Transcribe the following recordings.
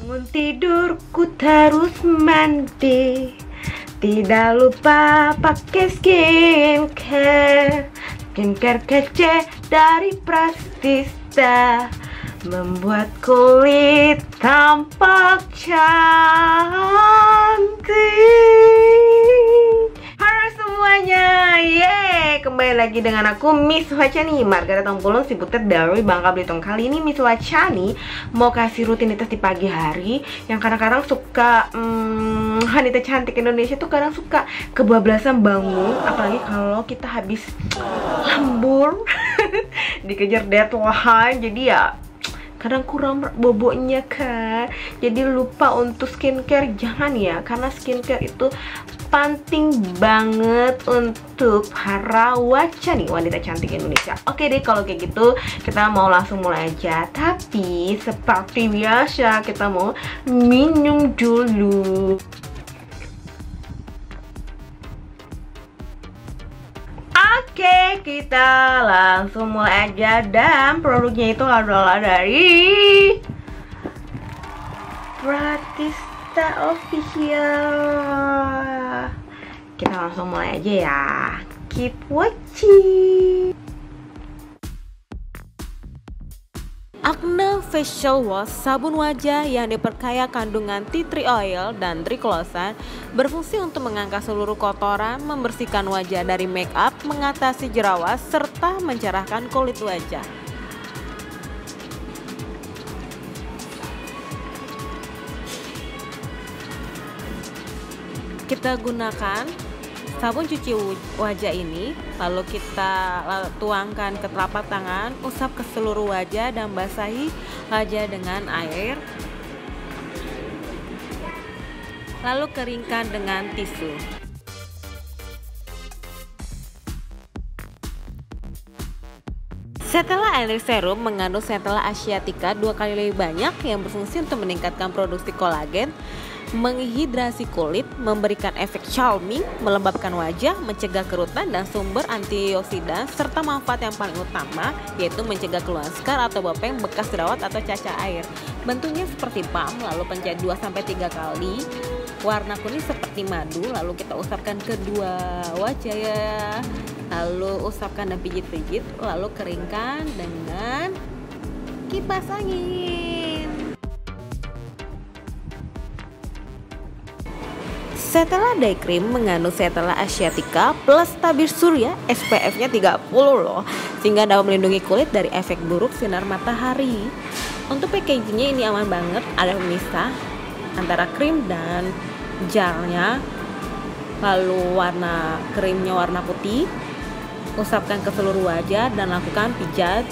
Bangun tidurku terus mandi. Tidak lupa pakai skincare. Skincare kece dari Prastista. Membuat kulit tampak cantik semuanya, yeay Kembali lagi dengan aku Miss Wacani Margaret Tompulung si butet dari Bangka Belitung Kali ini Miss Wacani mau kasih rutinitas di pagi hari Yang kadang-kadang suka hmm, Wanita cantik Indonesia tuh kadang suka kebablasan bangun Apalagi kalau kita habis lembur Dikejar deadline. Jadi ya kadang kurang boboknya kan jadi lupa untuk skincare. Jangan ya karena skincare itu penting banget untuk para nih wanita cantik Indonesia. Oke deh kalau kayak gitu kita mau langsung mulai aja. Tapi seperti biasa kita mau minum dulu. Oke, kita langsung mulai aja. Dan produknya itu adalah dari Pratista Official. Kita langsung mulai aja ya. Keep watching. Acne Facial Wash, sabun wajah yang diperkaya kandungan tea tree oil dan triclosan berfungsi untuk mengangkat seluruh kotoran, membersihkan wajah dari make up, mengatasi jerawat, serta mencerahkan kulit wajah. Kita gunakan sabun cuci wajah ini lalu kita tuangkan ke telapak tangan usap ke seluruh wajah dan basahi wajah dengan air. Lalu keringkan dengan tisu. Setelah air serum mengandung setelah asiatica dua kali lebih banyak yang berfungsi untuk meningkatkan produksi kolagen menghidrasi kulit, memberikan efek charming, melembabkan wajah, mencegah kerutan dan sumber antioksidan serta manfaat yang paling utama yaitu mencegah keluhan skar atau bopeng bekas jerawat atau cacar air. Bentuknya seperti pam, lalu pencet 2 sampai 3 kali. Warna kuning seperti madu, lalu kita usapkan kedua wajah ya. Lalu usapkan dan pijit-pijit, lalu keringkan dengan kipas angin. Setelah day cream mengandung setelah asiatica plus tabir surya SPF-nya 30 loh sehingga dapat melindungi kulit dari efek buruk sinar matahari. Untuk packagingnya ini aman banget, ada pemisah antara krim dan gelnya. Lalu warna krimnya warna putih. Usapkan ke seluruh wajah dan lakukan pijat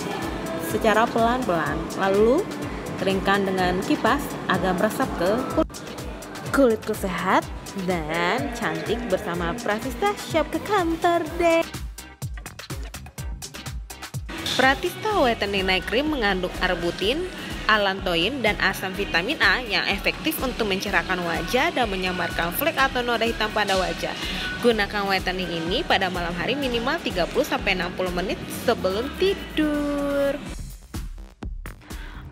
secara pelan-pelan. Lalu keringkan dengan kipas agar meresap ke kulit. Kulitku sehat, dan cantik bersama Pratista Shop ke kantor deh. Pratista Whitening Night Cream mengandung arbutin, alantoin, dan asam vitamin A yang efektif untuk mencerahkan wajah dan menyamarkan flek atau noda hitam pada wajah. Gunakan whitening ini pada malam hari minimal 30-60 menit sebelum tidur.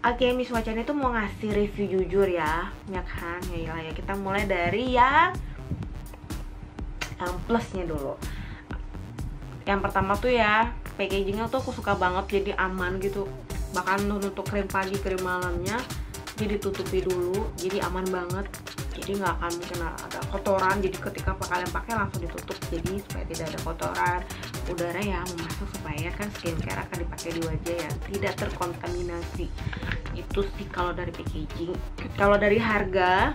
Oke, Miss Wacan itu mau ngasih review jujur ya, ya kan? Ya ya, kita mulai dari yang yang plusnya dulu. Yang pertama tuh ya, packagingnya tuh aku suka banget, jadi aman gitu. Bahkan untuk krim pagi, krim malamnya, jadi tutupi dulu, jadi aman banget. Jadi nggak akan mungkin ada kotoran, jadi ketika kalian pakai langsung ditutup, jadi supaya tidak ada kotoran udara yang masuk supaya kan skincare akan dipakai di wajah yang tidak terkontaminasi itu sih kalau dari packaging. Kalau dari harga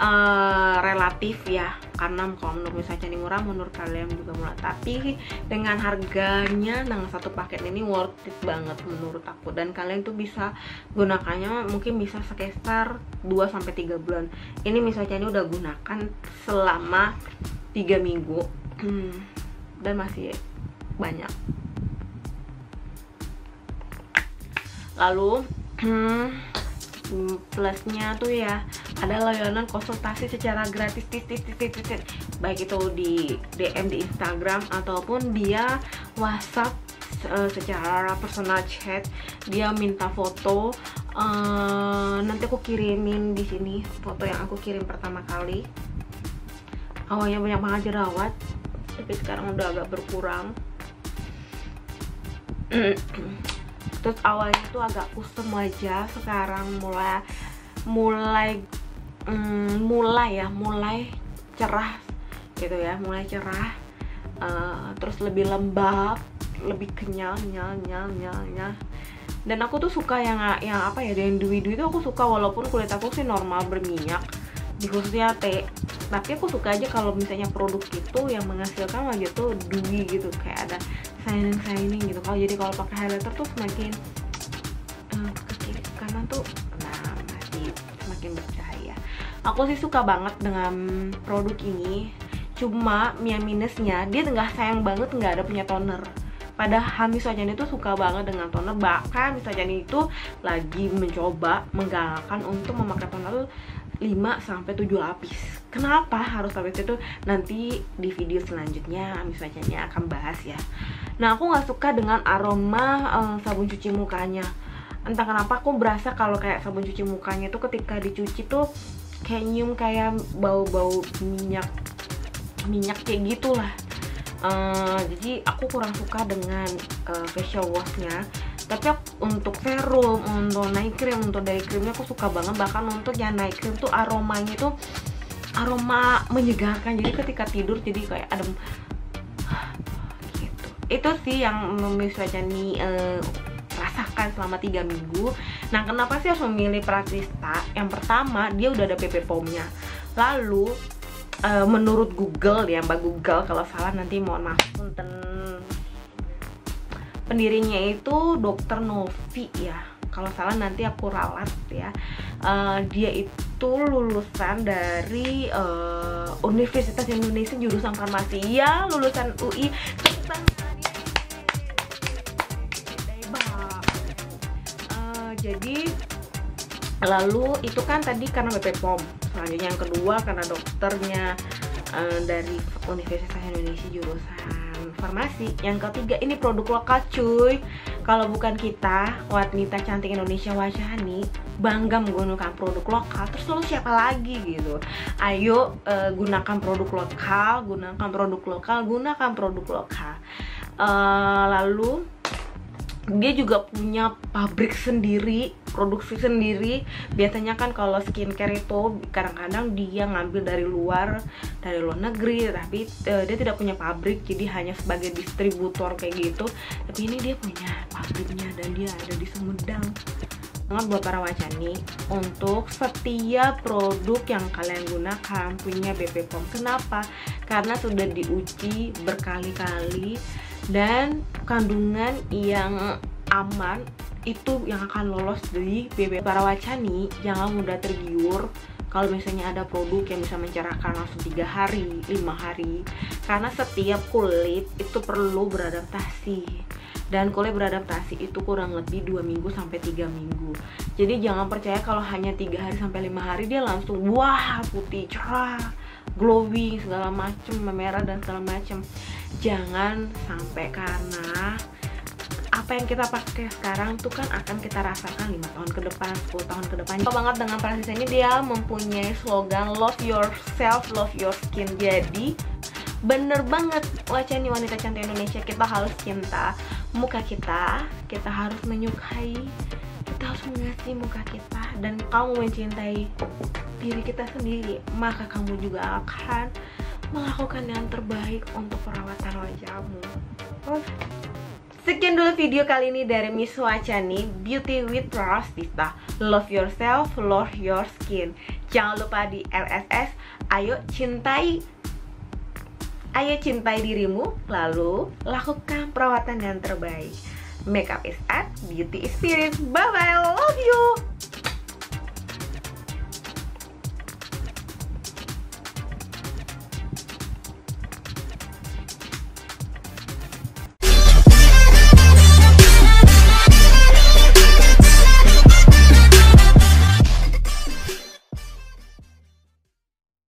uh, relatif ya karena kalau menurut misalnya ini murah menurut kalian juga murah. Tapi dengan harganya nah satu paket ini worth it banget menurut aku. Dan kalian tuh bisa gunakannya mungkin bisa sekitar 2-3 bulan. Ini misalnya ini udah gunakan selama 3 minggu. Hmm dan masih banyak lalu plusnya tuh ya ada layanan konsultasi secara gratis titit titit baik itu di DM di Instagram ataupun dia WhatsApp uh, secara personal chat. Dia minta foto uh, nanti aku kirimin di sini foto yang aku kirim pertama kali. Awalnya banyak banget jerawat tapi sekarang udah agak berkurang terus awalnya tuh agak kusem wajah sekarang mulai mulai mm, mulai ya mulai cerah gitu ya mulai cerah. Uh, terus lebih lembab lebih kenyal nyal nyal nyal nyal. Dan aku tuh suka yang yang apa ya yang dui dui itu aku suka walaupun kulit aku sih normal berminyak khususnya T. Tapi aku suka aja kalau misalnya produk itu yang menghasilkan wajah tuh dewy gitu. Kayak ada shining shining gitu. Kalau jadi kalau pakai highlighter tuh semakin uh, ke kiri ke kanan tuh nah masih semakin bercahaya. Aku sih suka banget dengan produk ini. Cuma yang minusnya dia nggak sayang banget nggak ada punya toner. Padahal Wajani itu suka banget dengan toner. Bahkan Wajani itu lagi mencoba menggalakkan untuk memakai toner 5 sampai 7 lapis. Kenapa harus lapis itu? Nanti di video selanjutnya Miss Wajanya akan bahas ya. Nah, aku nggak suka dengan aroma um, sabun cuci mukanya. Entah kenapa aku berasa kalau kayak sabun cuci mukanya itu ketika dicuci tuh kayak nyium kayak bau-bau minyak minyak kayak gitulah. Uh, jadi aku kurang suka dengan uh, facial washnya tapi untuk serum untuk night cream untuk day creamnya aku suka banget. Bahkan untuk yang night cream tuh aromanya tuh aroma menyegarkan. Jadi ketika tidur jadi kayak adem. Gitu. Itu sih yang misalnya nih uh, rasakan selama tiga minggu. Nah kenapa sih harus memilih Pratista? Yang pertama dia udah ada PP POM-nya. Lalu uh, menurut Google ya Mbak Google kalau salah nanti mohon maaf punten pendirinya itu dokter Novi ya. Kalau salah nanti aku ralat ya. Uh, dia itu lulusan dari uh, Universitas Indonesia jurusan farmasi. Ya lulusan UI uh, jadi lalu itu kan tadi karena BP POM. Selanjutnya yang kedua karena dokternya uh, dari Universitas Indonesia jurusan farmasi. Yang ketiga ini produk lokal cuy. Kalau bukan kita wanita cantik Indonesia Wajahani bangga menggunakan produk lokal. Terus lalu siapa lagi gitu? Ayo uh, gunakan produk lokal gunakan produk lokal gunakan produk lokal. Uh, lalu dia juga punya pabrik sendiri produksi sendiri. Biasanya kan kalau skincare itu kadang-kadang dia ngambil dari luar dari luar negeri. Tapi uh, dia tidak punya pabrik jadi hanya sebagai distributor kayak gitu. Tapi ini dia punya pabriknya dan dia ada di Sumedang. Banget buat para wacani untuk setiap produk yang kalian gunakan punya BP POM kenapa? karena sudah diuji berkali-kali dan kandungan yang aman itu yang akan lolos dari BB para wacani jangan mudah tergiur kalau misalnya ada produk yang bisa mencerahkan langsung tiga hari, lima hari. Karena setiap kulit itu perlu beradaptasi. Dan kulit beradaptasi itu kurang lebih dua minggu sampai tiga minggu. Jadi jangan percaya kalau hanya tiga hari sampai lima hari dia langsung wah putih cerah glowing segala macem memerah dan segala macem jangan sampai karena apa yang kita pakai sekarang tuh kan akan kita rasakan lima tahun ke depan, 10 tahun ke depan. Suka banget dengan Prancis ini dia mempunyai slogan love yourself, love your skin. Jadi bener banget wajah nih wanita cantik Indonesia kita harus cinta muka kita, kita harus menyukai, kita harus mengasihi muka kita dan kamu mencintai diri kita sendiri, maka kamu juga akan melakukan yang terbaik untuk perawatan wajahmu. Oh. Sekian dulu video kali ini dari Miss Wacani Beauty with Rostista Love yourself, love your skin. Jangan lupa di LSS Ayo cintai Ayo cintai dirimu Lalu lakukan perawatan yang terbaik. Makeup is art, beauty is spirit. Bye bye, love you